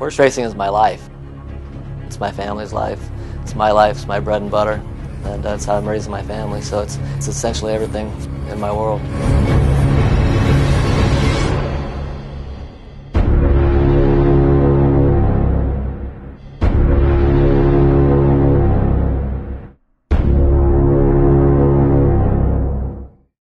Horse racing is my life. It's my family's life. It's my life. It's my bread and butter. And that's how I'm raising my family. So it's, it's essentially everything in my world.